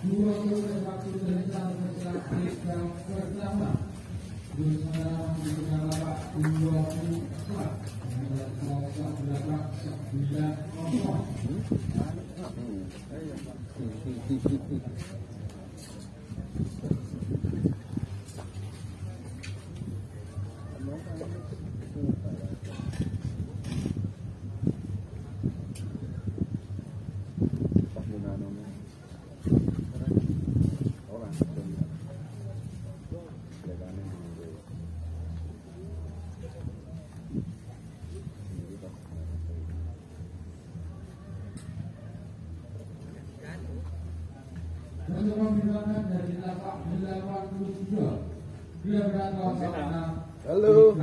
dua puluh waktu tentang persilapan yang pertama bersama dengan lapak dua puluh empat dan kosong lapak sembilan kosong untuk pembimbingan dari lapak delapan puluh Halo.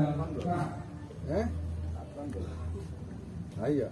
Eh? Ayo.